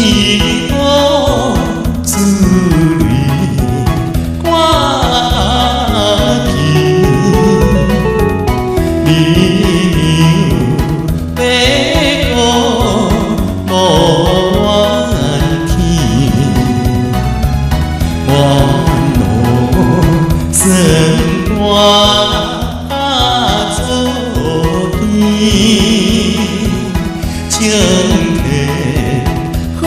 你。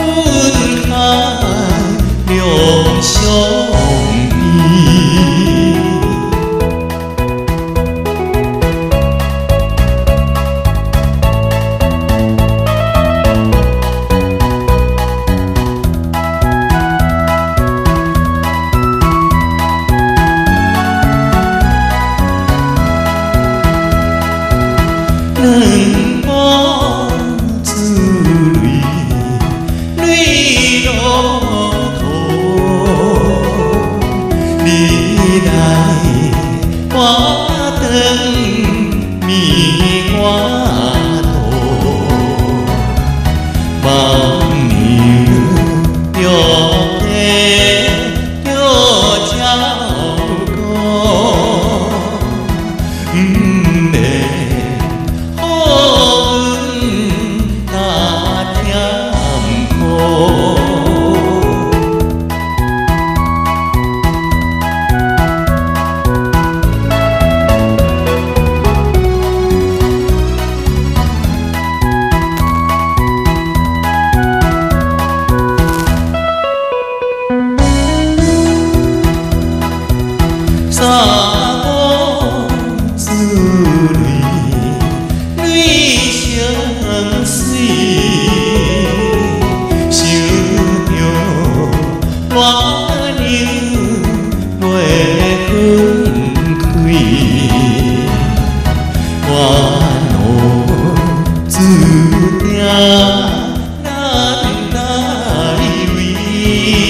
분간 명셔 历代花灯明花。 see.